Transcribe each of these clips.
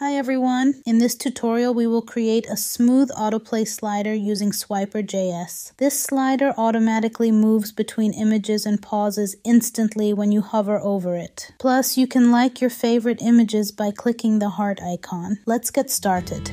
Hi everyone! In this tutorial we will create a smooth autoplay slider using Swiper.js. This slider automatically moves between images and pauses instantly when you hover over it. Plus you can like your favorite images by clicking the heart icon. Let's get started.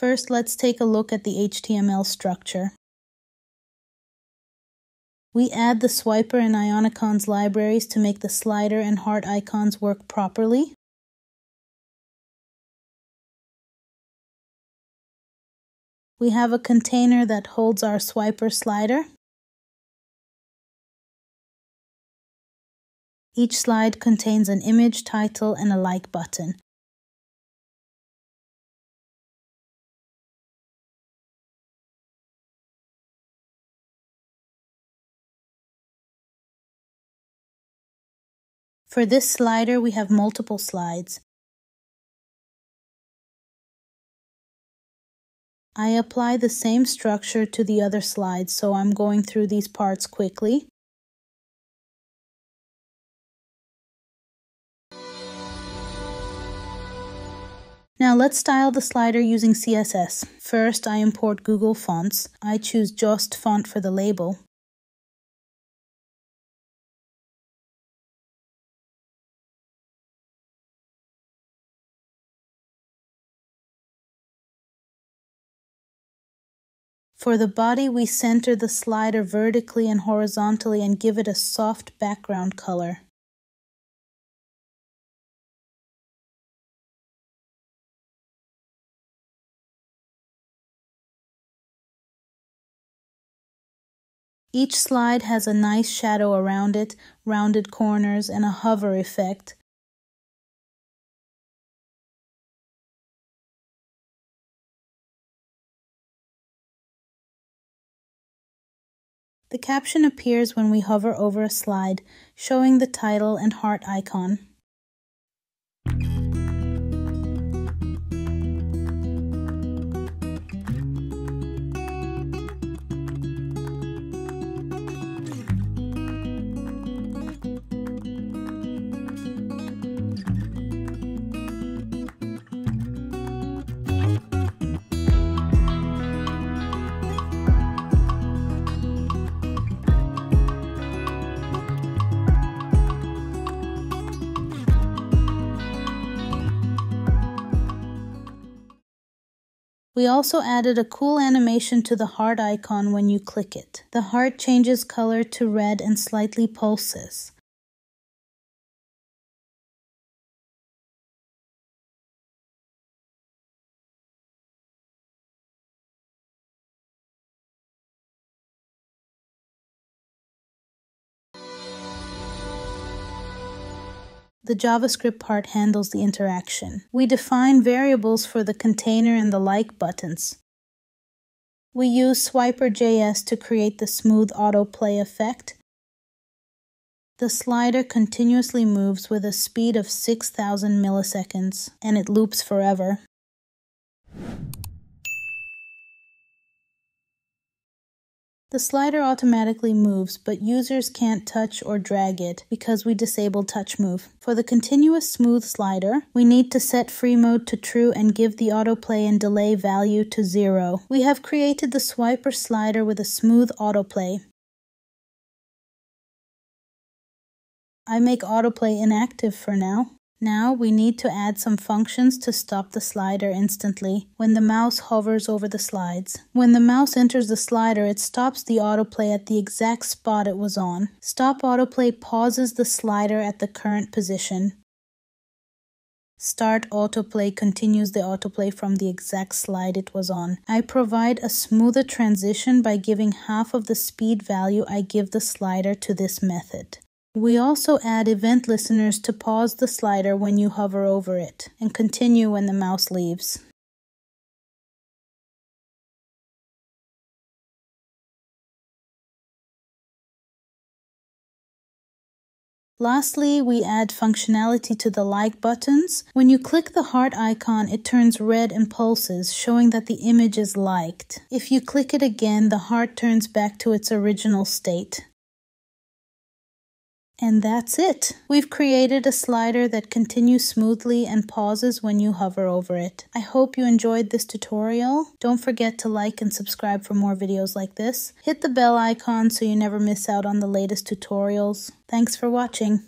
First, let's take a look at the HTML structure. We add the Swiper and Ionicons libraries to make the slider and heart icons work properly. We have a container that holds our Swiper slider. Each slide contains an image, title, and a like button. For this slider, we have multiple slides. I apply the same structure to the other slides, so I'm going through these parts quickly. Now let's style the slider using CSS. First, I import Google Fonts. I choose Jost font for the label. For the body, we center the slider vertically and horizontally and give it a soft background color. Each slide has a nice shadow around it, rounded corners, and a hover effect, The caption appears when we hover over a slide, showing the title and heart icon. We also added a cool animation to the heart icon when you click it. The heart changes color to red and slightly pulses. The JavaScript part handles the interaction. We define variables for the container and the like buttons. We use Swiper.js to create the smooth autoplay effect. The slider continuously moves with a speed of 6000 milliseconds, and it loops forever. The slider automatically moves, but users can't touch or drag it because we disabled touch move. For the continuous smooth slider, we need to set free mode to true and give the autoplay and delay value to zero. We have created the swiper slider with a smooth autoplay. I make autoplay inactive for now. Now we need to add some functions to stop the slider instantly when the mouse hovers over the slides. When the mouse enters the slider, it stops the autoplay at the exact spot it was on. Stop autoplay pauses the slider at the current position. Start autoplay continues the autoplay from the exact slide it was on. I provide a smoother transition by giving half of the speed value I give the slider to this method. We also add event listeners to pause the slider when you hover over it and continue when the mouse leaves. Lastly, we add functionality to the like buttons. When you click the heart icon, it turns red and pulses, showing that the image is liked. If you click it again, the heart turns back to its original state. And that's it. We've created a slider that continues smoothly and pauses when you hover over it. I hope you enjoyed this tutorial. Don't forget to like and subscribe for more videos like this. Hit the bell icon so you never miss out on the latest tutorials. Thanks for watching.